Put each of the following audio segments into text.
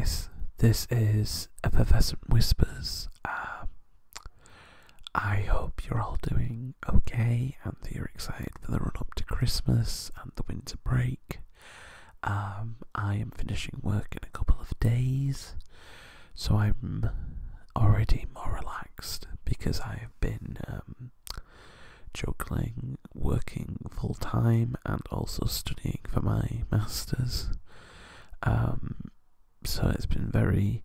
guys, this is Effervescent Whispers. Um, I hope you're all doing okay and that you're excited for the run up to Christmas and the winter break. Um, I am finishing work in a couple of days, so I'm already more relaxed because I have been um, juggling working full time and also studying for my masters. Um, so it's been very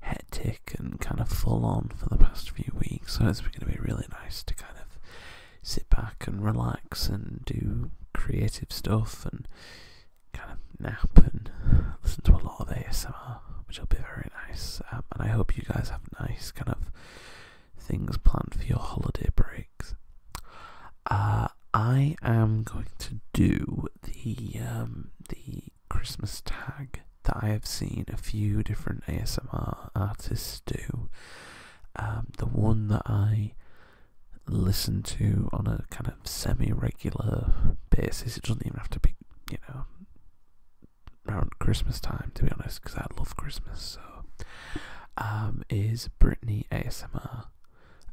hectic and kind of full on for the past few weeks. So it's going to be really nice to kind of sit back and relax and do creative stuff and kind of nap and listen to a lot of ASMR, which will be very nice. Um, and I hope you guys have nice kind of things planned for your holiday breaks. Uh, I am going to do the um, the Christmas tag that I have seen a few different ASMR artists do. Um, the one that I listen to on a kind of semi-regular basis. It doesn't even have to be, you know, around Christmas time, to be honest, because I love Christmas. So, um, is Britney ASMR.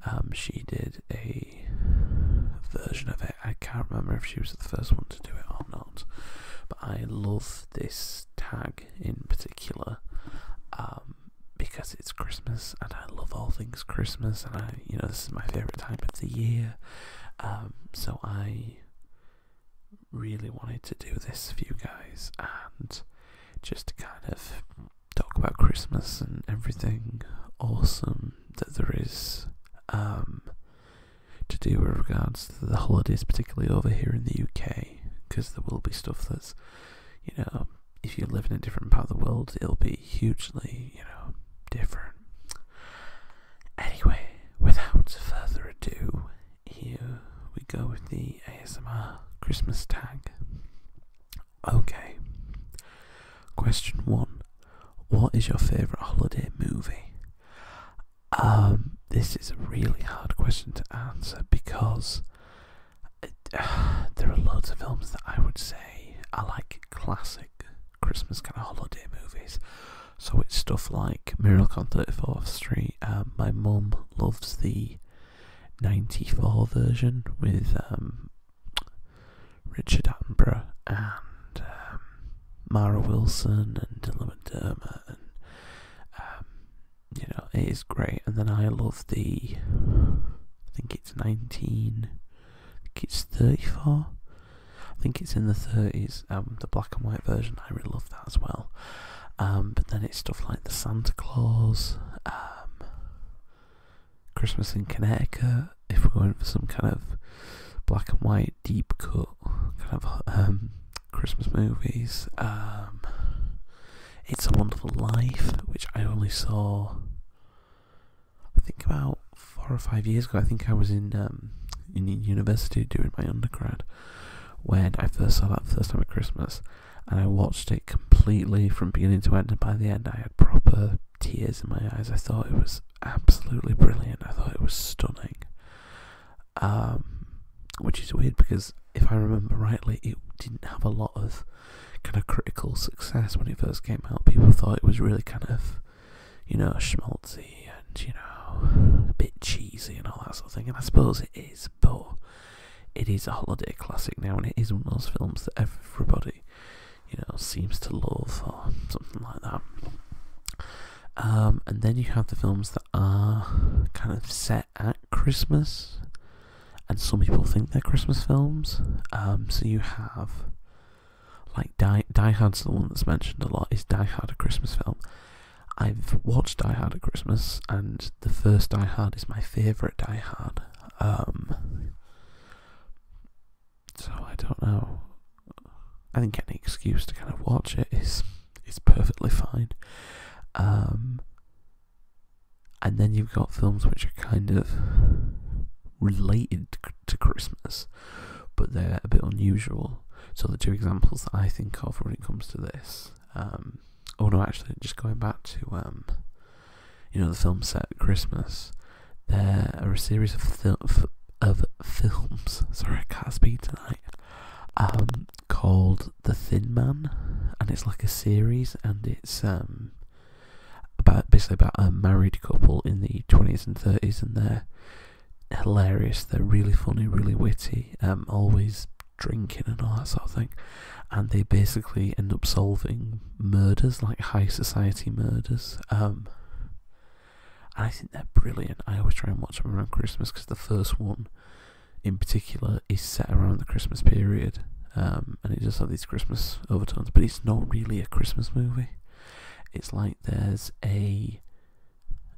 Um, she did a version of it. I can't remember if she was the first one to do it or not, but I love this tag in particular um, because it's Christmas and I love all things Christmas, and I, you know, this is my favorite time of the year. Um, so I really wanted to do this for you guys and just to kind of talk about Christmas and everything awesome that there is um, to do with regards to the holidays, particularly over here in the UK, because there will be stuff that's, you know, if you live in a different part of the world, it'll be hugely, you know, different. Anyway, without further ado, here we go with the ASMR Christmas tag. Okay. Question one What is your favourite holiday movie? Um, this is a really hard question to answer because it, uh, there are loads of films that I would say are like classic Christmas kind of holiday movies. So it's stuff like Miracle on 34th Street. Um, my mum loves the 94 version with um, Richard Attenborough and um, Mara Wilson and Dylan McDermott and um, you know it is great. And then I love the I think it's 19. I think it's 34. I think it's in the 30s. Um, the black and white version. I really love that as well. Um, but then it's stuff like the Santa Claus, um, Christmas in Connecticut. If we're going for some kind of black and white, deep cut kind of um, Christmas movies, um, It's a Wonderful Life, which I only saw, I think about four or five years ago. I think I was in um, in university doing my undergrad when I first saw that first time at Christmas, and I watched it completely from beginning to end. And by the end, I had proper tears in my eyes. I thought it was absolutely brilliant. I thought it was stunning. Um, which is weird because if I remember rightly, it didn't have a lot of kind of critical success when it first came out. People thought it was really kind of, you know, schmaltzy and you know, a bit cheesy and all that sort of thing. And I suppose it is, but it is a holiday classic now, and it is one of those films that everybody, you know, seems to love or something like that. Um, and then you have the films that are kind of set at Christmas, and some people think they're Christmas films. Um, so you have like Die Die Hard's the one that's mentioned a lot. Is Die Hard a Christmas film? I've watched Die Hard at Christmas, and the first Die Hard is my favourite Die Hard. Um, so I don't know. I think any excuse to kind of watch it is is perfectly fine. Um, and then you've got films which are kind of related to Christmas, but they're a bit unusual. So the two examples that I think of when it comes to this, um, oh no, actually, just going back to um, you know, the film set at Christmas, there are a series of of films. Sorry, I can't speak tonight. Um, called The Thin Man, and it's like a series, and it's um, about basically about a married couple in the twenties and thirties, and they're hilarious. They're really funny, really witty. Um, always drinking and all that sort of thing. And they basically end up solving murders, like high society murders. Um, and I think they're brilliant. I always try and watch them around Christmas because the first one, in particular, is set around the Christmas period. Um, and it does have these Christmas overtones, but it's not really a Christmas movie. It's like there's a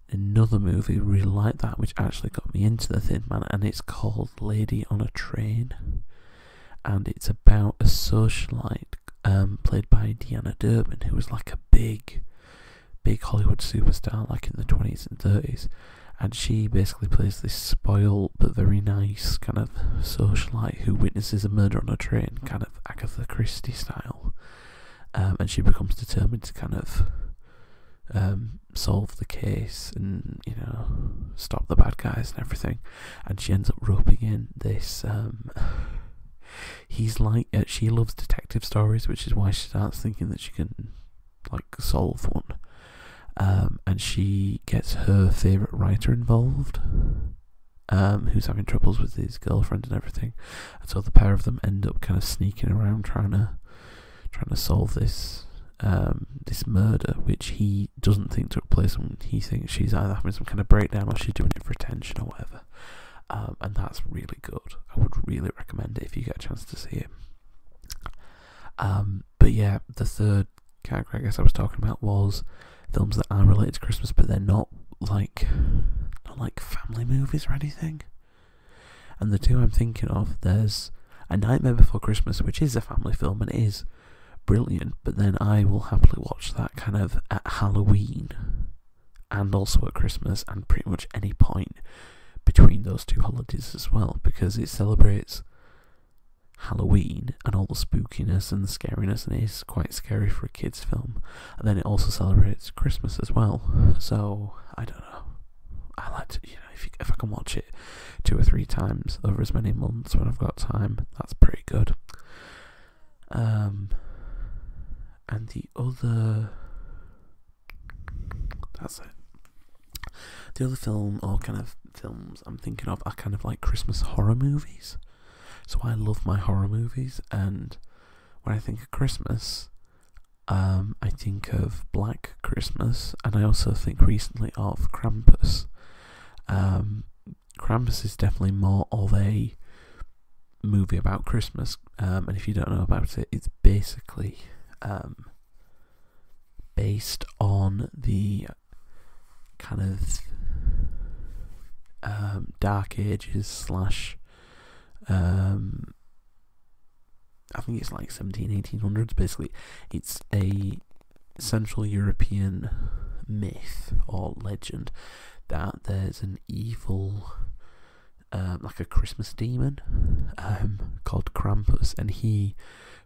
another movie really like that, which actually got me into the Thin Man, and it's called Lady on a Train, and it's about a socialite um, played by Deanna Durbin, who was like a big, big Hollywood superstar, like in the twenties and thirties, and she basically plays this spoiled but very nice kind of socialite who witnesses a murder on a train, kind of Agatha Christie style, um, and she becomes determined to kind of um, solve the case and you know stop the bad guys and everything. And she ends up roping in this. Um, he's like uh, she loves detective stories, which is why she starts thinking that she can like solve one. Um, and she gets her favorite writer involved, um, who's having troubles with his girlfriend and everything. And so the pair of them end up kind of sneaking around trying to trying to solve this um, this murder, which he doesn't think took place, and he thinks she's either having some kind of breakdown or she's doing it for attention or whatever. Um, and that's really good. I would really recommend it if you get a chance to see it. Um, but yeah, the third category I guess I was talking about was films that are related to Christmas, but they're not like not like family movies or anything. And the two I'm thinking of, there's A Nightmare Before Christmas, which is a family film and is brilliant, but then I will happily watch that kind of at Halloween and also at Christmas and pretty much any point between those two holidays as well because it celebrates Halloween and all the spookiness and the scariness and it is quite scary for a kids film and then it also celebrates Christmas as well so I don't know I like to you know if, you, if I can watch it two or three times over as many months when I've got time that's pretty good um and the other that's it. The other film or kind of films I'm thinking of are kind of like Christmas horror movies. So I love my horror movies, and when I think of Christmas, um, I think of Black Christmas, and I also think recently of Krampus. Um, Krampus is definitely more of a movie about Christmas, um, and if you don't know about it, it's basically um, based on the kind of um, Dark Ages slash um, I think it's like 17, 1800s. Basically, it's a Central European myth or legend that there's an evil, um, like a Christmas demon, um, called Krampus, and he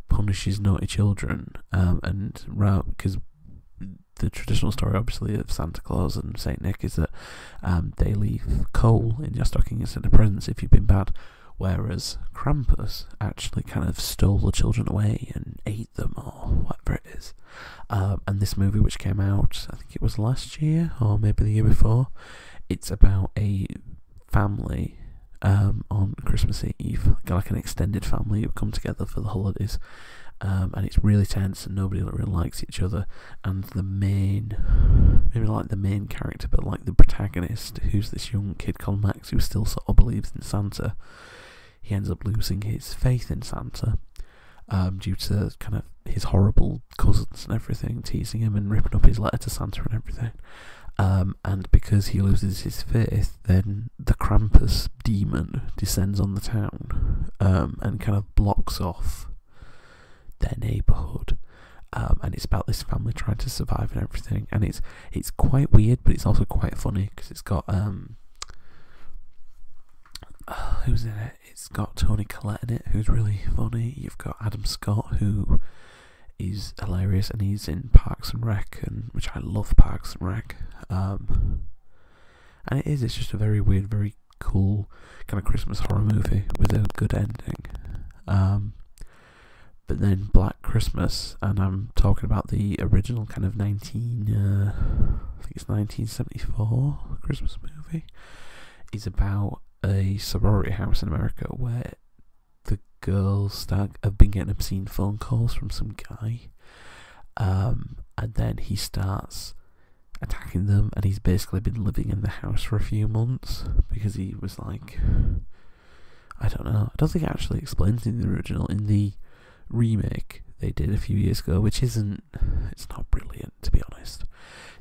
punishes naughty children. Um, and because the traditional story, obviously, of Santa Claus and Saint Nick is that um, they leave coal in your stocking instead of presents if you've been bad. Whereas Krampus actually kind of stole the children away and ate them, or whatever it is. Um, and this movie, which came out, I think it was last year or maybe the year before, it's about a family um, on Christmas Eve, like an extended family who come together for the holidays. Um, and it's really tense and nobody really likes each other and the main maybe like the main character but like the protagonist who's this young kid called Max who still sort of believes in Santa he ends up losing his faith in Santa um, due to kind of his horrible cousins and everything teasing him and ripping up his letter to Santa and everything um, and because he loses his faith, then the Krampus demon descends on the town um, and kind of blocks off their neighborhood. Um, and it's about this family trying to survive and everything. And it's it's quite weird, but it's also quite funny because it's got um, uh, who's in it? It's got Toni Collette in it, who's really funny. You've got Adam Scott, who is hilarious, and he's in Parks and Rec, and which I love Parks and Rec. Um, and it is. It's just a very weird, very cool kind of Christmas horror movie with a good ending. Um, but then Black Christmas, and I'm talking about the original kind of 1930s, I think it's 1974 Christmas movie, is about a sorority house in America where the girls start have been getting obscene phone calls from some guy, um, and then he starts attacking them, and he's basically been living in the house for a few months because he was like, I don't know, I don't think it actually explains in the original. In the remake they did a few years ago, which isn't, it's not brilliant to be honest.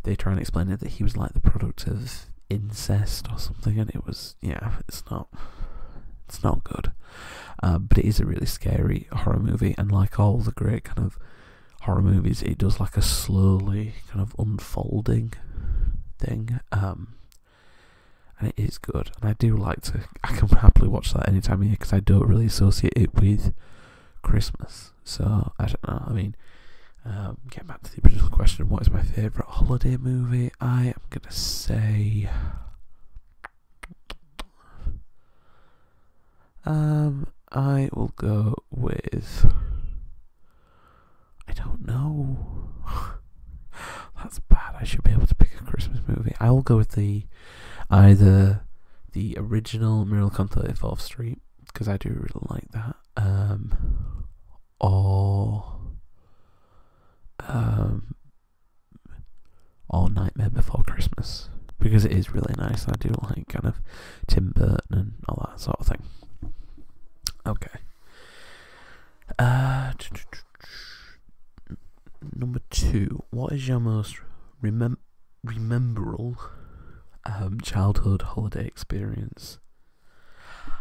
They try and explain it that he was like the product of incest or something, and it was, yeah, it's not, it's not good. Uh, but it is a really scary horror movie, and like all the great kind of horror movies, it does like a slowly kind of unfolding thing. Um, and it is good. And I do like to, I can happily watch that any time of year because I don't really associate it with Christmas. So I don't know. I mean, um, getting back to the original question, what is my favourite holiday movie? I am gonna say. Um, I will go with. I don't know. That's bad. I should be able to pick a Christmas movie. I will go with the either the original Miracle on 34th Street because I do really like that, um, or um, or Nightmare Before Christmas because it is really nice. I do like kind of Tim Burton and all that sort of thing. Okay. Uh, number two. What is your most remem- rememberable um, childhood holiday experience?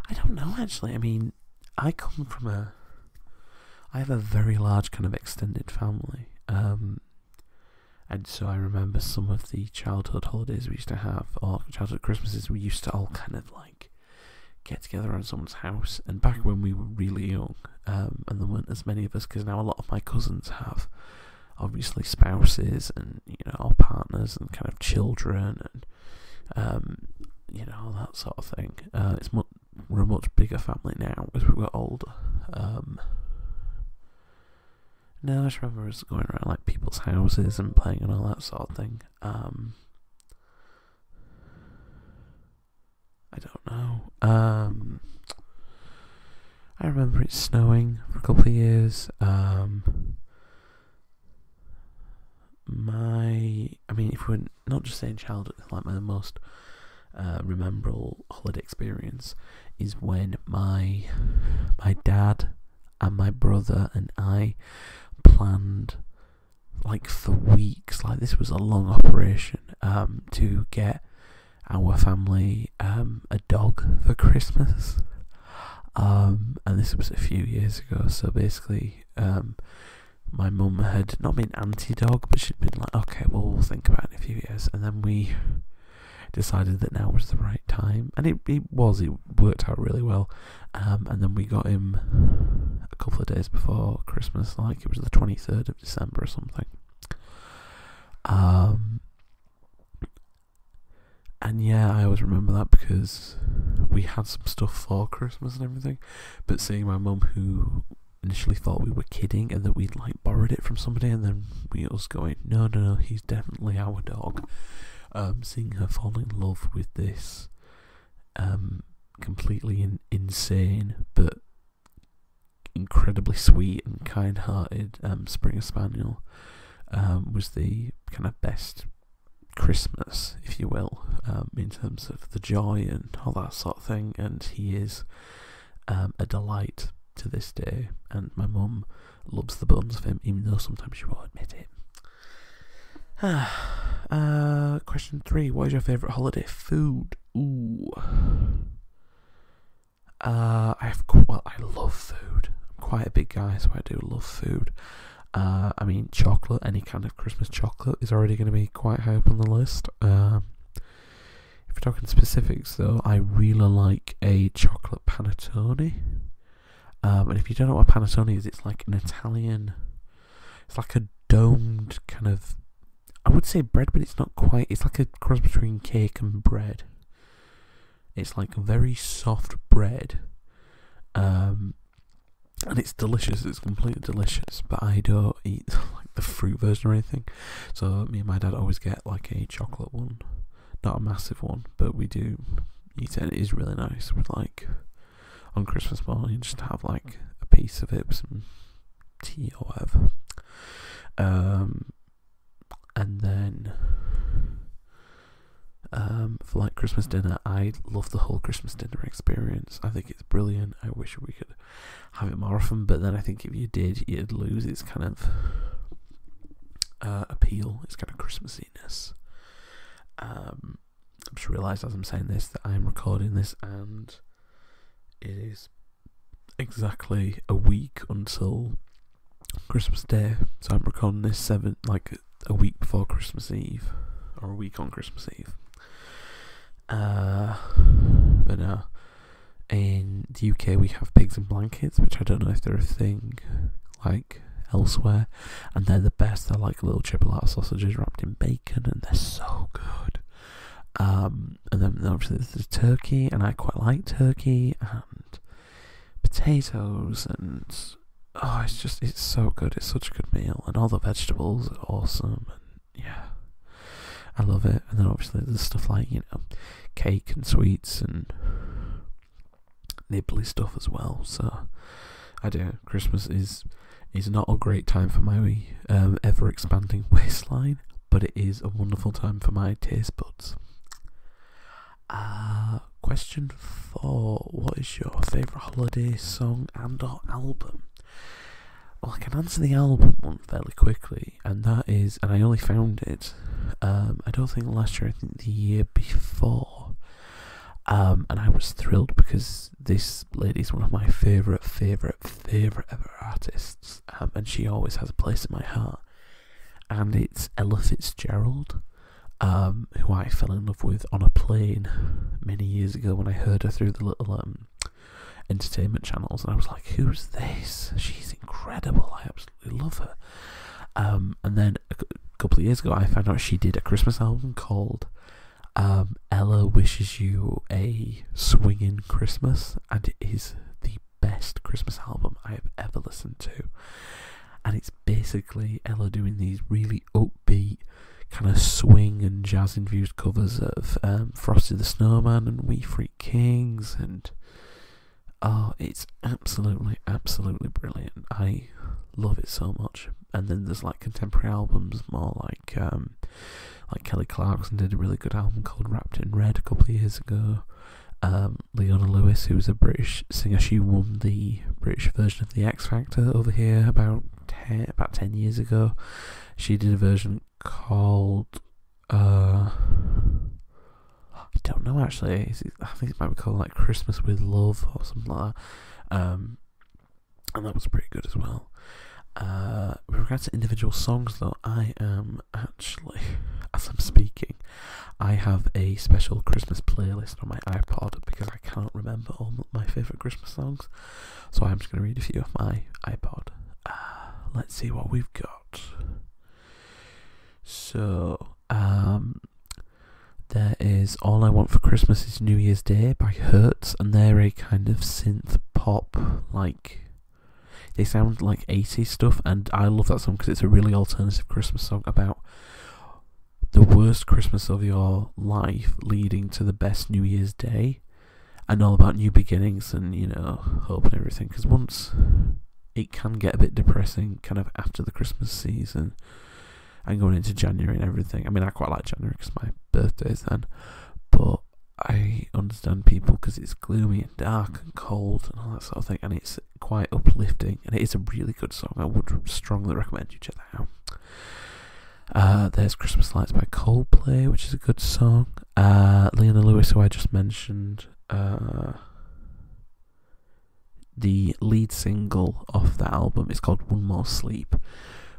I don't know actually. I mean, I come from a. I have a very large kind of extended family. Um, and so I remember some of the childhood holidays we used to have, or childhood Christmases, we used to all kind of like get together around someone's house. And back when we were really young, um, and there weren't as many of us, because now a lot of my cousins have obviously spouses and you know partners and kind of children and um, you know that sort of thing. Uh, it's much we're a much bigger family now as we got older. Um, no, I just remember us going around like people's houses and playing and all that sort of thing. Um, I don't know. Um, I remember it snowing for a couple of years. Um, my, I mean, if we're not just saying childhood, like my most uh, memorable holiday experience is when my my dad and my brother and I planned like for weeks. Like this was a long operation um, to get our family um, a dog for Christmas. Um, and this was a few years ago. So basically um, my mum had not been anti-dog but she'd been like okay well we'll think about it in a few years. And then we decided that now was the right time, and it, it was. It worked out really well. Um, and then we got him a couple of days before Christmas, like it was the twenty third of December or something. Um, and yeah, I always remember that because we had some stuff for Christmas and everything. But seeing my mum, who initially thought we were kidding and that we'd like borrowed it from somebody, and then we was going, no, no, no, he's definitely our dog um, seeing her fall in love with this um, completely in, insane but incredibly sweet and kind-hearted um, Springer Spaniel um, was the kind of best Christmas, if you will, um, in terms of the joy and all that sort of thing. And he is um, a delight to this day. And my mum loves the bones of him, even though sometimes she won't admit it. uh, question three. What is your favourite holiday food? Ooh. Uh, I have well, I love food. I'm quite a big guy, so I do love food. Uh, I mean, chocolate, any kind of Christmas chocolate is already going to be quite high up on the list. Um, if we're talking specifics, though, I really like a chocolate panettone. Um, and if you don't know what panettone is, it's like an Italian. It's like a domed kind of I would say bread, but it's not quite. It's like a cross between cake and bread. It's like very soft bread, um, and it's delicious. It's completely delicious. But I don't eat like the fruit version or anything. So me and my dad always get like a chocolate one, not a massive one, but we do eat it. And it is really nice with like on Christmas morning, just have like a piece of it with some tea or whatever. Um, and then um, for like Christmas dinner, I love the whole Christmas dinner experience. I think it's brilliant. I wish we could have it more often, but then I think if you did, you'd lose its kind of uh, appeal, its kind of Christmassiness. Um, I've just realised as I'm saying this that I'm recording this and it is exactly a week until Christmas Day. So I'm recording this seven like a week before Christmas Eve or a week on Christmas Eve. Uh, but no. In the UK, we have pigs and blankets, which I don't know if they're a thing like elsewhere, and they're the best. They're like little chipolata sausages wrapped in bacon, and they're so good. Um, and then obviously there's the turkey, and I quite like turkey and potatoes, and oh, it's just it's so good. It's such a good meal, and all the vegetables are awesome. And yeah, I love it. And then obviously there's stuff like you know cake and sweets and nibbly stuff as well. So I do. Christmas is is not a great time for my um, ever expanding waistline, but it is a wonderful time for my taste buds. Uh, question four: What is your favorite holiday song and/or album? Well, I can answer the album one fairly quickly, and that is, and I only found it. Um, I don't think last year. I think the year before. Um, and I was thrilled because this lady is one of my favorite, favorite, favorite ever artists, um, and she always has a place in my heart. And it's Ella Fitzgerald, um, who I fell in love with on a plane many years ago when I heard her through the little um, entertainment channels, and I was like, "Who's this? She's incredible! I absolutely love her." Um, and then a couple of years ago, I found out she did a Christmas album called um, Ella wishes you a swinging Christmas, and it is the best Christmas album I have ever listened to. And it's basically Ella doing these really upbeat, kind of swing and jazz infused covers of um, Frosty the Snowman and We Three Kings, and oh, it's absolutely, absolutely brilliant. I love it so much. And then there's like contemporary albums, more like um, like Kelly Clarkson did a really good album called Wrapped in Red a couple of years ago. Um, Leona Lewis, who's a British singer, she won the British version of the X Factor over here about ten about ten years ago. She did a version called uh, I don't know actually. I think it might be called like Christmas with Love or something like that. Um, and that was pretty good as well. Uh, with regards to individual songs, though, I am actually, as I'm speaking, I have a special Christmas playlist on my iPod because I can't remember all my favourite Christmas songs. So I'm just going to read a few off my iPod. Uh, let's see what we've got. So, um, there is All I Want for Christmas is New Year's Day by Hurts, and they're a kind of synth pop, like they sound like 80s stuff, and I love that song because it's a really alternative Christmas song about the worst Christmas of your life leading to the best New Year's Day, and all about new beginnings and, you know, hope and everything. Because once it can get a bit depressing kind of after the Christmas season and going into January and everything. I mean, I quite like January because my birthday is then, but I understand people because it's gloomy and dark and cold and all that sort of thing, and it's quite uplifting, and it is a really good song. I would strongly recommend you check that out. Uh, there's Christmas Lights by Coldplay, which is a good song. Uh, Leona Lewis, who I just mentioned, uh, the lead single off that album is called One More Sleep,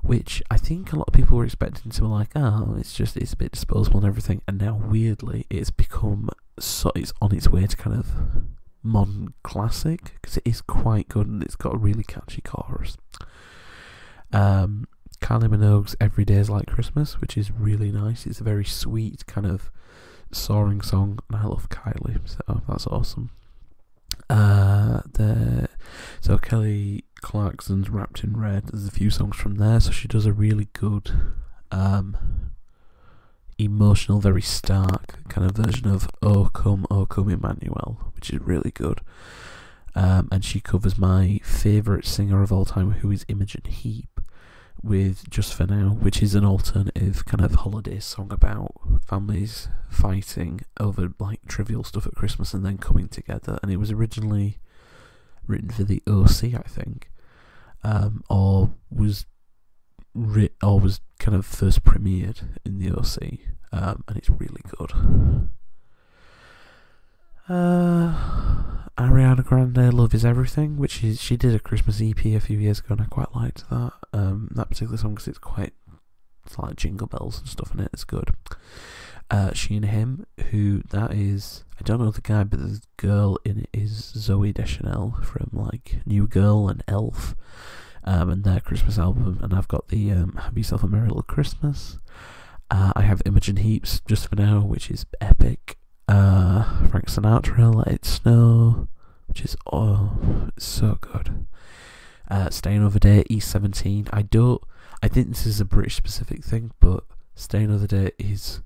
which I think a lot of people were expecting to be like, oh, it's just it's a bit disposable and everything, and now weirdly it's become so it's on its way to kind of modern classic because it is quite good and it's got a really catchy chorus. Um, Kylie Minogue's "Every Day Is Like Christmas," which is really nice. It's a very sweet kind of soaring song, and I love Kylie, so that's awesome. Uh, the So Kelly Clarkson's Wrapped in Red. There's a few songs from there, so she does a really good, um, emotional, very stark kind of version of "Oh Come, Oh Come Emmanuel," which is really good. Um, and she covers my favourite singer of all time, who is Imogen Heap, with Just For Now, which is an alternative kind of holiday song about families fighting over like trivial stuff at Christmas and then coming together. And it was originally written for the OC, I think, um, or was writ- or was kind of first premiered in the OC, um, and it's really good. Uh, Ariana Grande, "Love Is Everything," which is she did a Christmas EP a few years ago, and I quite liked that. Um, that particular song because it's quite it's like jingle bells and stuff in it. It's good. Uh, she and him, who that is, I don't know the guy, but the girl in it is Zooey Deschanel from like New Girl and Elf, um, and their Christmas album. And I've got the um, Have Yourself a Merry Little Christmas. Uh, I have Imogen Heaps just for now, which is epic uh, Frank Sinatra, Let It Snow, which is oh, so good. Uh, Stay Another Day, E17. I don't. I think this is a British specific thing, but Stay Another Day is.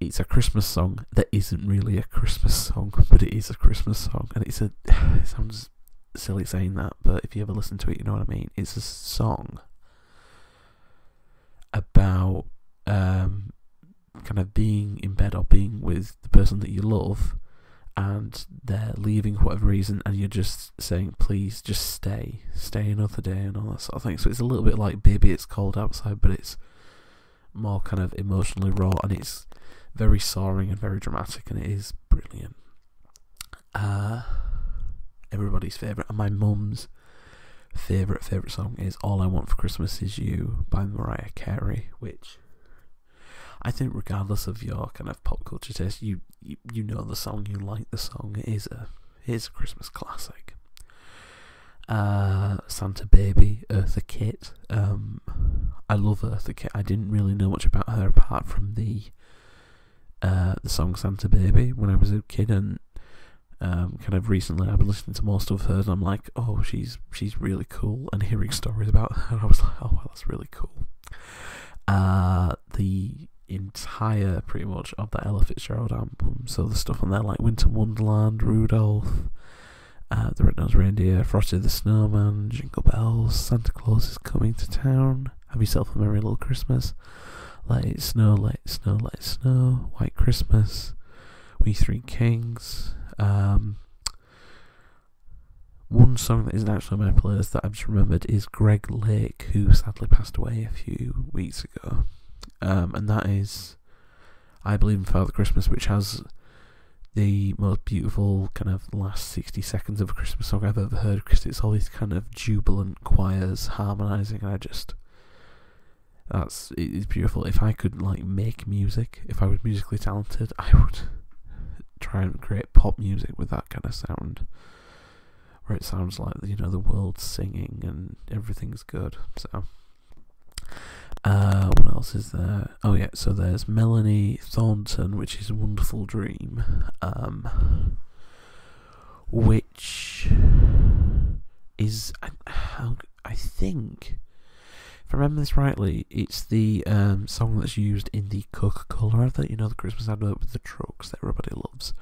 It's a Christmas song that isn't really a Christmas song, but it is a Christmas song, and it's a. It sounds silly saying that, but if you ever listen to it, you know what I mean. It's a song about um, kind of being in bed or being person that you love and they're leaving for whatever reason and you're just saying please just stay stay another day and all that sort of thing. So it's a little bit like baby it's cold outside but it's more kind of emotionally raw and it's very soaring and very dramatic and it is brilliant. Uh everybody's favorite and my mum's favorite favorite song is all i want for christmas is you by mariah carey which I think regardless of your kind of pop culture taste, you, you you know the song, you like the song. It is a it is a Christmas classic. Uh, Santa Baby, Eartha Kitt. Um, I love Eartha Kitt. I didn't really know much about her apart from the uh, the song Santa Baby when I was a kid, and um, kind of recently I've been listening to more stuff of hers, and I'm like, oh, she's she's really cool. And hearing stories about her, I was like, oh, well, that's really cool. Uh, the entire pretty much of the Ella Fitzgerald album. So the stuff on there like Winter Wonderland, Rudolph, uh, The Red-Nosed Reindeer, Frosty the Snowman, Jingle Bells, Santa Claus is Coming to Town, Have Yourself a Merry Little Christmas, Let It Snow, Let It Snow, Let It Snow, White Christmas, We Three Kings. Um, one song that isn't actually on my playlist that I've just remembered is Greg Lake, who sadly passed away a few weeks ago um, and that is I Believe in Father Christmas, which has the most beautiful kind of last 60 seconds of a Christmas song I've ever heard because it's all these kind of jubilant choirs harmonizing and I just that's it's beautiful. If I could like make music if I was musically talented I would try and create pop music with that kind of sound. Where it sounds like you know the world's singing and everything's good so uh, what else is there? Oh yeah, so there's Melanie Thornton, which is a Wonderful Dream, um, which is I, I think, if I remember this rightly, it's the um, song that's used in the Coca-Cola advert. You know the Christmas advert with the trucks that everybody loves.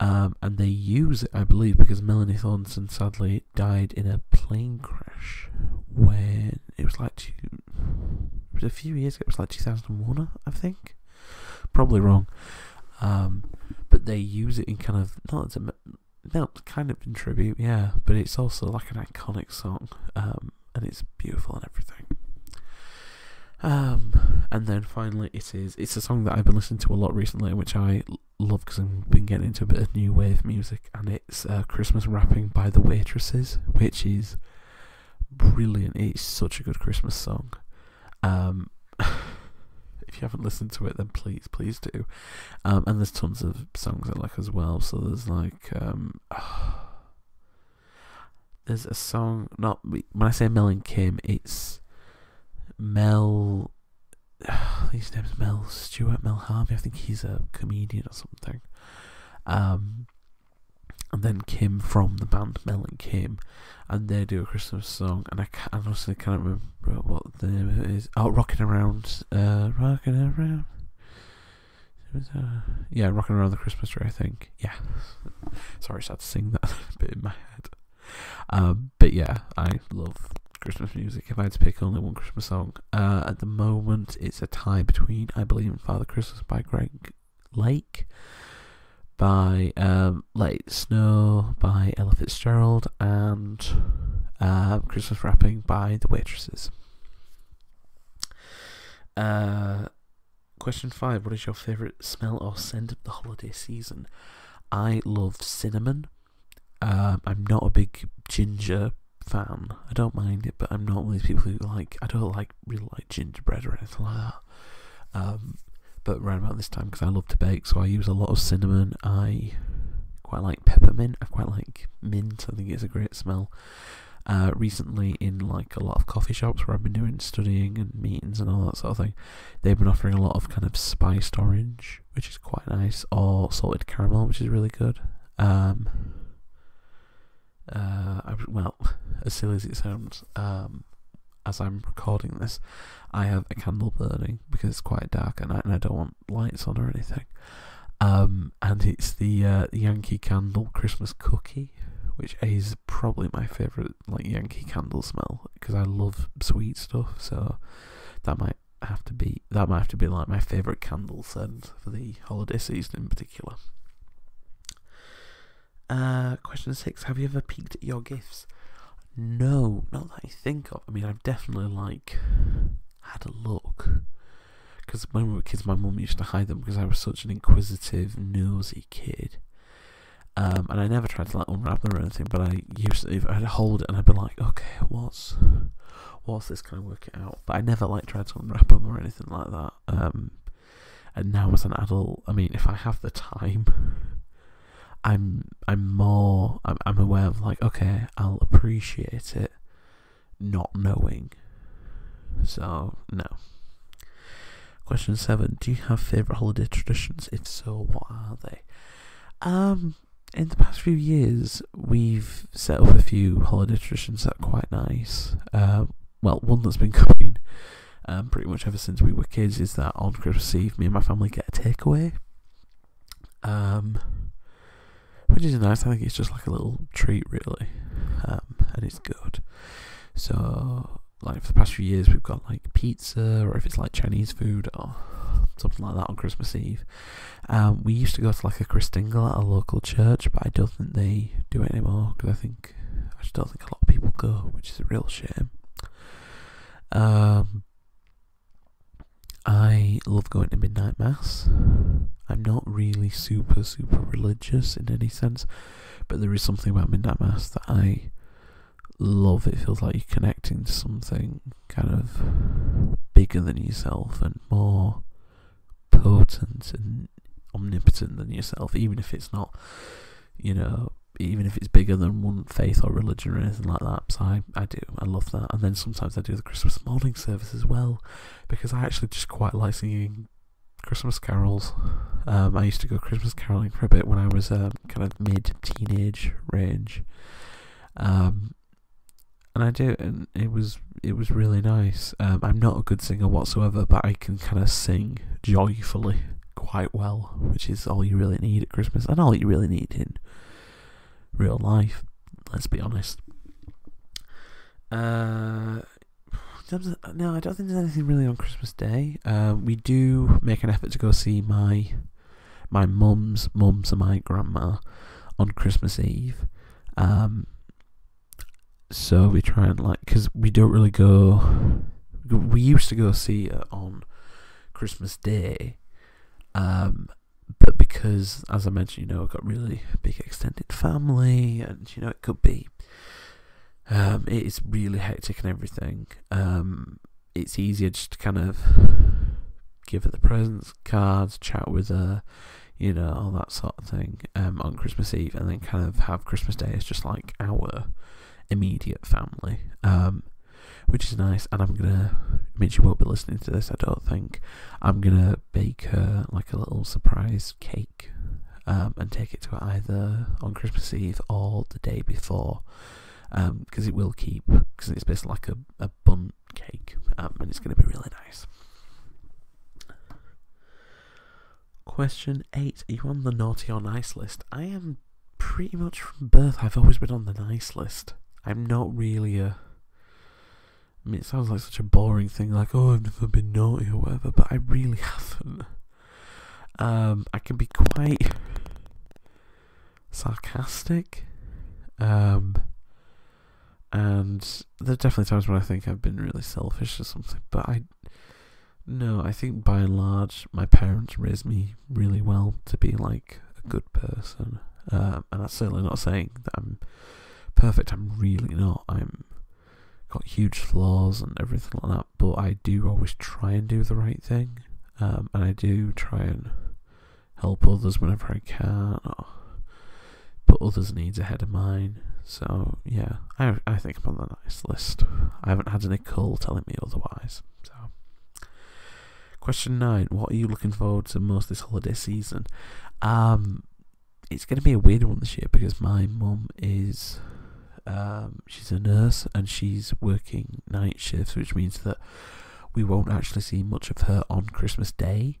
Um, and they use it, I believe, because Melanie Thornton sadly died in a plane crash when it was like two, it was a few years ago. It was like 2001, I think. Probably wrong. Um, but they use it in kind of not as a kind of in tribute, yeah. But it's also like an iconic song, um, and it's beautiful and everything. Um, and then finally, it is it's a song that I've been listening to a lot recently, in which I love because I've been getting into a bit of new wave music, and it's uh, Christmas Wrapping by the Waitresses, which is brilliant. It's such a good Christmas song. Um, if you haven't listened to it, then please, please do. Um, and there's tons of songs I like as well. So there's like, um, there's a song. Not when I say Mel and Kim, it's Mel. his name's Mel Stewart, Mel Harvey. I think he's a comedian or something. Um, and then Kim from the band Mel and Kim, and they do a Christmas song, and I, can't, honestly can't remember what the name of it is. Oh, Rocking Around, uh, Rocking Around. Yeah, Rocking Around the Christmas Tree, I think. Yeah. Sorry, I to sing that bit in my head. Um, but yeah, I love Christmas music. If I had to pick only one Christmas song, uh, at the moment it's a tie between I Believe in Father Christmas by Greg Lake, by um, Snow by Ella Fitzgerald, and uh, Christmas Wrapping by The Waitresses. Uh, question five What is your favourite smell or scent of the holiday season? I love cinnamon. Um, I'm not a big ginger fan. I don't mind it, but I'm not one of these people who like. I don't like really like gingerbread or anything like that. Um, but around about this time, because I love to bake, so I use a lot of cinnamon. I quite like peppermint. I quite like mint. I think it's a great smell. Uh, recently, in like a lot of coffee shops where I've been doing studying and meetings and all that sort of thing, they've been offering a lot of kind of spiced orange, which is quite nice, or salted caramel, which is really good. Um, uh, I, well, as silly as it sounds, um, as I'm recording this, I have a candle burning because it's quite dark at night and I don't want lights on or anything. Um, and it's the uh, Yankee Candle Christmas cookie, which is probably my favorite like Yankee candle smell because I love sweet stuff. So that might have to be that might have to be like my favorite candle scent for the holiday season in particular. Uh, question six: Have you ever peeked at your gifts? No, not that I think of. I mean, I've definitely like had a look because when we were kids, my mum used to hide them because I was such an inquisitive, nosy kid. Um, and I never tried to like unwrap them or anything, but I used to, I'd hold it and I'd be like, okay, what's what's this? Can I work it out? But I never like tried to unwrap them or anything like that. Um, and now as an adult, I mean, if I have the time, I'm I'm more I'm I'm aware of like okay I'll appreciate it not knowing. So no. Question 7 do you have favorite holiday traditions? If so what are they? Um in the past few years we've set up a few holiday traditions that are quite nice. Uh, well one that's been going um, pretty much ever since we were kids is that on Christmas Eve me and my family get a takeaway. Um which is nice. I think it's just like a little treat, really, um, and it's good. So, like for the past few years, we've got like pizza, or if it's like Chinese food or something like that on Christmas Eve. Um, we used to go to like a Christingle at a local church, but I don't think they do it anymore because I think I just don't think a lot of people go, which is a real shame. Um, I love going to midnight mass. I'm not really super, super religious in any sense, but there is something about midnight mass that I love. It feels like you're connecting to something kind of bigger than yourself and more potent and omnipotent than yourself, even if it's not, you know, even if it's bigger than one faith or religion or anything like that. So I, I do, I love that. And then sometimes I do the Christmas morning service as well, because I actually just quite like singing Christmas carols. Um, I used to go Christmas caroling for a bit when I was um, kind of mid teenage range. Um, and I do, and it was it was really nice. Um, I'm not a good singer whatsoever, but I can kind of sing joyfully quite well, which is all you really need at Christmas, and all you really need in real life. Let's be honest. Uh, no, I don't think there's anything really on Christmas Day. Uh, we do make an effort to go see my my mum's mum's and my grandma on Christmas Eve. Um, so we try and like because we don't really go. We used to go see her on Christmas Day, um, but because, as I mentioned, you know, I've got really big extended family, and you know, it could be, um, it is really hectic and everything. Um, it's easier just to kind of give her the presents, cards, chat with her, you know, all that sort of thing, um, on Christmas Eve, and then kind of have Christmas Day as just like our immediate family. Um, which is nice. And I'm gonna, She won't be listening to this, I don't think. I'm gonna bake her like a little surprise cake um, and take it to her either on Christmas Eve or the day before, because um, it will keep because it's basically like a, a bun cake, um, and it's to be really nice. Question eight: Are you on the naughty or nice list? I am pretty much from birth. I've always been on the nice list. I'm not really a. I mean, it sounds like such a boring thing, like, oh, I've never been naughty or whatever, but I really haven't. Um, I can be quite sarcastic. Um, and there are definitely times when I think I've been really selfish or something, but I. No, I think by and large, my parents raised me really well to be like a good person. Um, and that's certainly not saying that I'm perfect. I'm really not. I'm got huge flaws and everything like that, but I do always try and do the right thing, um, and I do try and help others whenever I can, or put others' needs ahead of mine. So yeah, I I think I'm on the nice list. I haven't had any call telling me otherwise. So, question nine: What are you looking forward to most this holiday season? Um, it's going to be a weird one this year because my mum is um, she's a nurse and she's working night shifts, which means that we won't actually see much of her on Christmas Day.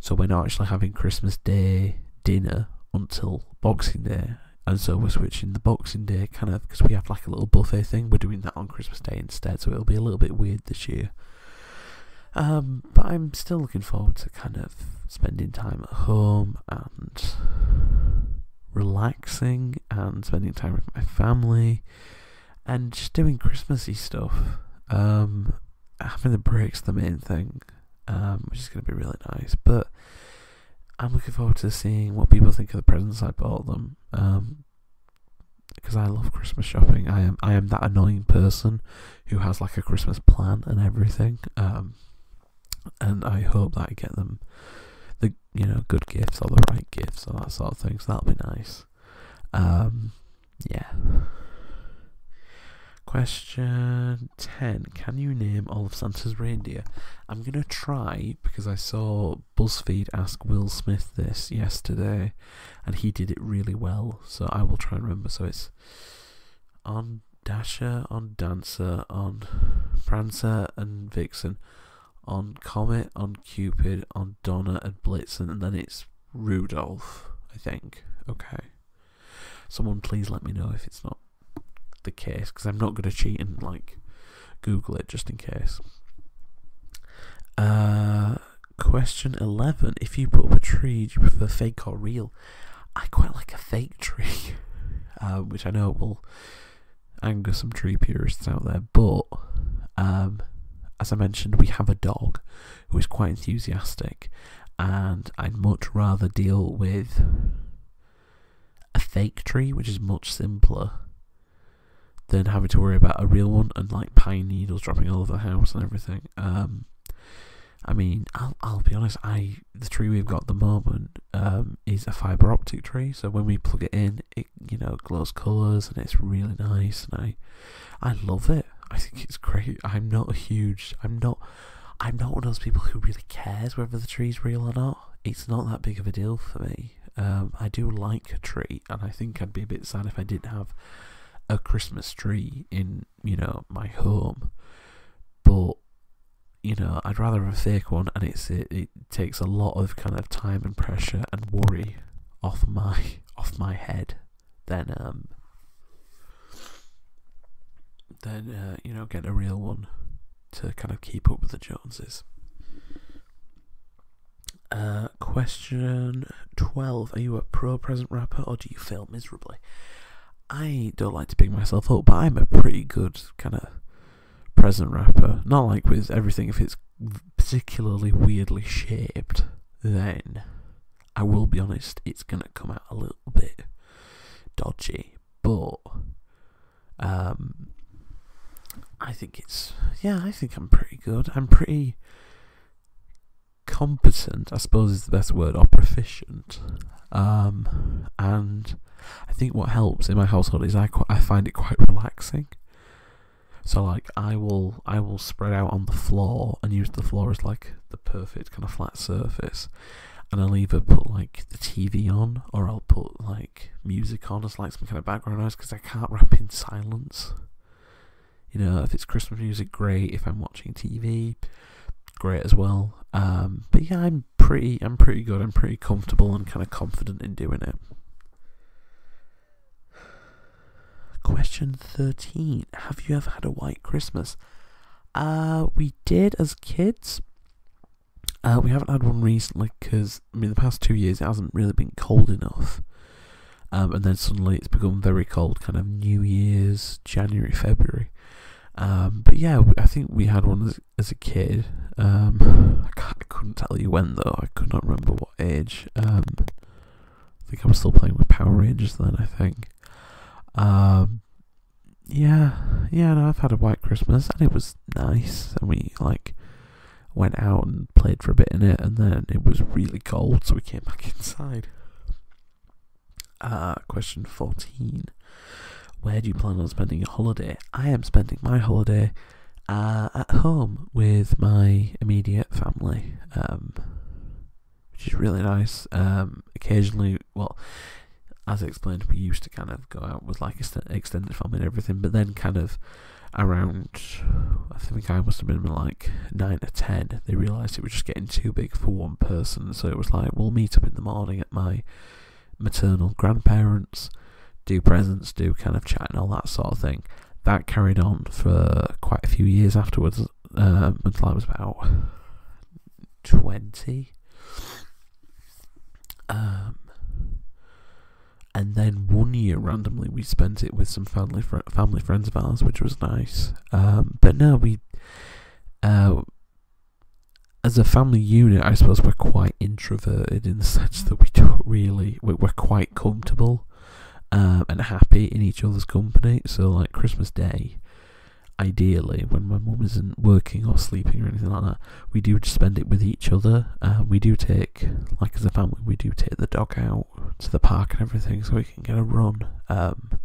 So we're not actually having Christmas Day dinner until Boxing Day. And so we're switching the Boxing Day kind of because we have like a little buffet thing. We're doing that on Christmas Day instead, so it'll be a little bit weird this year. Um, but I'm still looking forward to kind of spending time at home and relaxing and spending time with my family and just doing Christmassy stuff. Um, having the breaks the main thing, um, which is going to be really nice. But I'm looking forward to seeing what people think of the presents I bought them. Um, because I love Christmas shopping. I am I am that annoying person who has like a Christmas plan and everything. Um, and I hope that I get them the you know good gifts or the right gifts or that sort of thing. So that'll be nice. Um, yeah. Question 10. Can you name all of Santa's reindeer? I'm going to try because I saw BuzzFeed ask Will Smith this yesterday and he did it really well. So I will try and remember. So it's on Dasher, on Dancer, on Prancer and Vixen, on Comet, on Cupid, on Donner and Blitzen, and then it's Rudolph, I think. Okay. Someone please let me know if it's not the case, because I'm not going to cheat and like Google it just in case. Uh, question 11. If you put up a tree, do you prefer fake or real? I quite like a fake tree, uh, which I know will anger some tree purists out there, but um, as I mentioned, we have a dog who is quite enthusiastic, and I'd much rather deal with a fake tree, which is much simpler than having to worry about a real one and like pine needles dropping all over the house and everything. Um, I mean, I'll I'll be honest. I the tree we've got at the moment um, is a fiber optic tree, so when we plug it in, it you know glows colours and it's really nice, and I I love it. I think it's great. I'm not a huge. I'm not. I'm not one of those people who really cares whether the tree's real or not. It's not that big of a deal for me. Um, I do like a tree, and I think I'd be a bit sad if I didn't have a Christmas tree in you know my home. But you know, I'd rather have a fake one, and it's it, it takes a lot of kind of time and pressure and worry off my off my head than um than uh, you know get a real one to kind of keep up with the Joneses. Uh, question 12. Are you a pro present wrapper or do you fail miserably? I don't like to big myself up, but I'm a pretty good kind of present wrapper. Not like with everything, if it's particularly weirdly shaped, then I will be honest, it's going to come out a little bit dodgy. But um, I think it's yeah, I think I'm pretty good. I'm pretty competent, I suppose is the best word, or proficient. Um, and I think what helps in my household is I I find it quite relaxing. So like I will I will spread out on the floor and use the floor as like the perfect kind of flat surface, and I'll either put like the TV on or I'll put like music on as like some kind of background noise because I can't wrap in silence. You know, if it's Christmas music, great. If I'm watching TV, great as well. Um, but yeah, I'm pretty, I'm pretty good. I'm pretty comfortable and kind of confident in doing it. Question thirteen: Have you ever had a white Christmas? Uh, we did as kids. Uh, we haven't had one recently because I mean the past two years it hasn't really been cold enough. Um, and then suddenly it's become very cold, kind of New Year's, January, February. Um, but yeah, I think we had one as, as a kid. Um, I, I, couldn't tell you when though. I could not remember what age. Um, I think I was still playing with Power Rangers then. I think. Um, yeah, yeah. No, I've had a white Christmas and it was nice, and we like went out and played for a bit in it, and then it was really cold, so we came back inside. Uh, question 14. Where do you plan on spending your holiday? I am spending my holiday uh, at home with my immediate family, um, which is really nice. Um, occasionally, well, as I explained, we used to kind of go out with like extended family and everything, but then kind of around, I think I must have been like nine or ten, they realised it was just getting too big for one person, so it was like, we'll meet up in the morning at my maternal grandparents, do presents, do kind of chat and all that sort of thing. That carried on for quite a few years afterwards, um, until I was about 20. Um, and then one year randomly we spent it with some family fr- family friends of ours, which was nice. Um, but now we uh, as a family unit, I suppose we're quite introverted in the sense that we don't really we're, we're quite comfortable um, and happy in each other's company. So like Christmas Day, ideally when my mum isn't working or sleeping or anything like that, we do spend it with each other. Uh, we do take, like as a family, we do take the dog out to the park and everything so we can get a run um,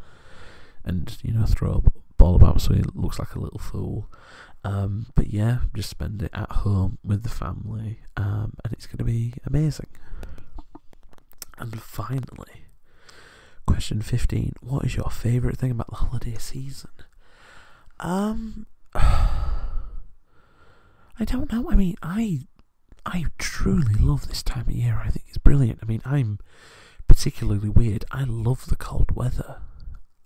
and, you know, throw a ball about so he looks like a little fool. Um, but yeah, just spend it at home with the family um, and it's going to be amazing. And finally, question 15 What is your favourite thing about the holiday season? Um, I don't know. I mean, I I truly love this time of year. I think it's brilliant. I mean, I'm particularly weird. I love the cold weather.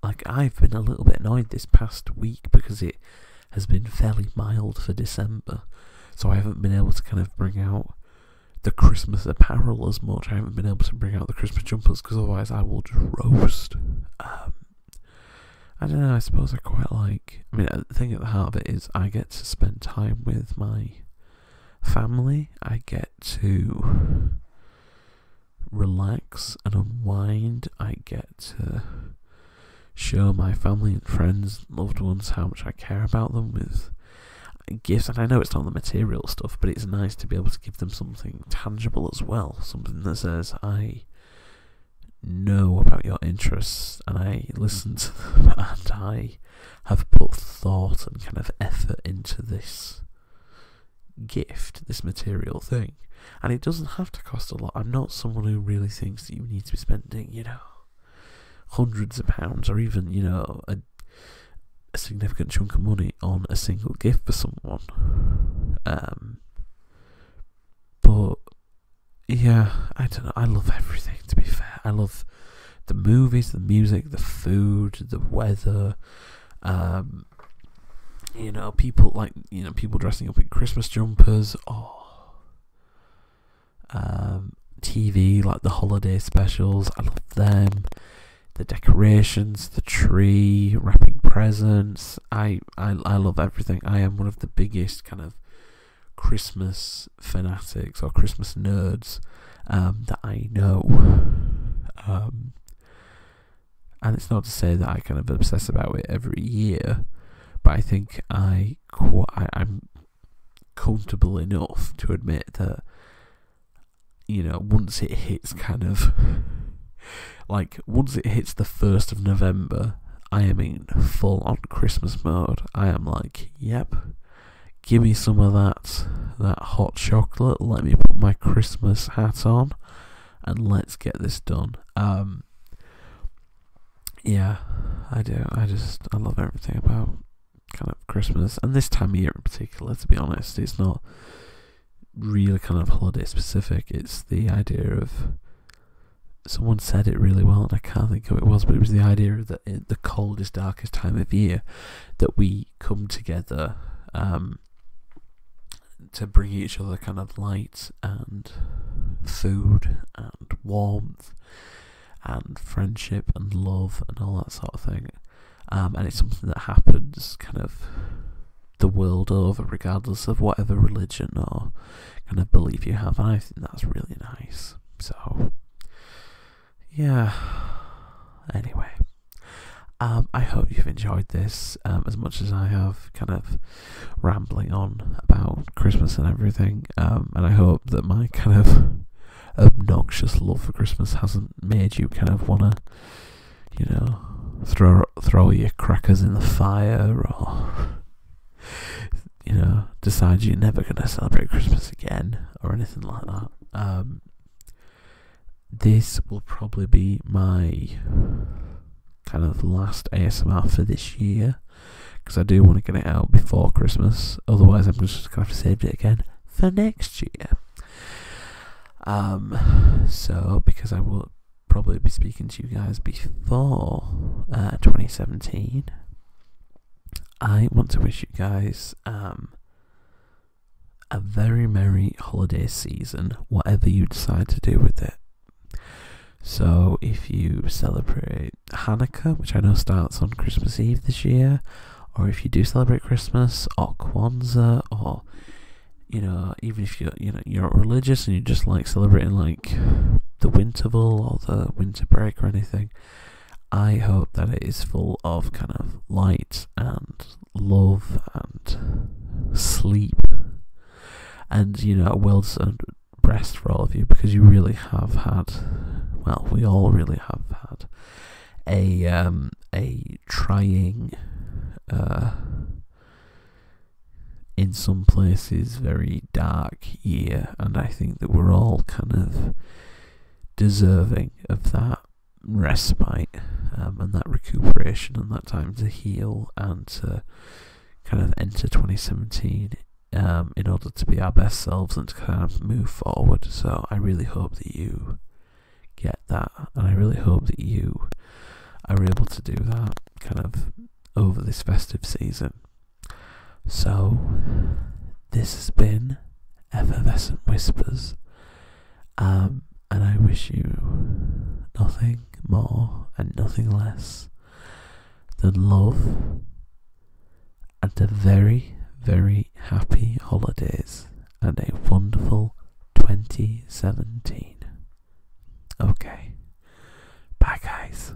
Like I've been a little bit annoyed this past week because it has been fairly mild for December, so I haven't been able to kind of bring out the Christmas apparel as much. I haven't been able to bring out the Christmas jumpers because otherwise I will just roast. Um, I don't know, I suppose I quite like. I mean, the thing at the heart of it is I get to spend time with my family, I get to relax and unwind, I get to show my family and friends, loved ones, how much I care about them with gifts. And I know it's not the material stuff, but it's nice to be able to give them something tangible as well, something that says, I know about your interests and I listen to them and I have put thought and kind of effort into this gift, this material thing. And it doesn't have to cost a lot. I'm not someone who really thinks that you need to be spending, you know, hundreds of pounds or even, you know, a, a significant chunk of money on a single gift for someone. Um, but yeah, I don't know. I love everything. To be fair, I love the movies, the music, the food, the weather. Um, you know, people like you know people dressing up in Christmas jumpers. Oh, um, TV like the holiday specials. I love them. The decorations, the tree, wrapping presents. I, I I love everything. I am one of the biggest kind of Christmas fanatics or Christmas nerds um, that I know. Um, and it's not to say that I kind of obsess about it every year, but I think I, I I'm comfortable enough to admit that you know once it hits kind of like once it hits the first of November, I am in full on Christmas mode. I am like, yep, give me some of that that hot chocolate. Let me put my Christmas hat on, and let's get this done. Um, yeah, I do. I just I love everything about kind of Christmas and this time of year in particular. To be honest, it's not really kind of holiday specific. It's the idea of someone said it really well, and I can't think who it was, but it was the idea that in the coldest, darkest time of year that we come together um, to bring each other kind of light and food and warmth and friendship and love and all that sort of thing. Um, and it's something that happens kind of the world over, regardless of whatever religion or kind of belief you have. And I think that's really nice. So, yeah. Anyway, um, I hope you've enjoyed this um, as much as I have, kind of rambling on about Christmas and everything. Um, and I hope that my kind of obnoxious love for Christmas hasn't made you kind of want to, you know, throw throw your crackers in the fire or you know decide you're never going to celebrate Christmas again or anything like that. Um, this will probably be my kind of last ASMR for this year because I do want to get it out before Christmas. Otherwise, I'm just going to have to save it again for next year. Um, so because I will probably be speaking to you guys before uh, 2017, I want to wish you guys um a very merry holiday season, whatever you decide to do with it. So, if you celebrate Hanukkah, which I know starts on Christmas Eve this year, or if you do celebrate Christmas or Kwanzaa, or you know, even if you you know you're religious and you just like celebrating like the Winterval or the winter break or anything, I hope that it is full of kind of light and love and sleep. And you know a well-deserved rest for all of you because you really have had well, we all really have had a um, a trying, uh, in some places, very dark year, and I think that we're all kind of deserving of that respite um, and that recuperation and that time to heal and to kind of enter 2017 um, in order to be our best selves and to kind of move forward. So I really hope that you get that, and I really hope that you are able to do that kind of over this festive season. So, this has been Effervescent Whispers, um, and I wish you nothing more and nothing less than love and a very, very happy holidays and a wonderful 2017. Okay. Bye, guys.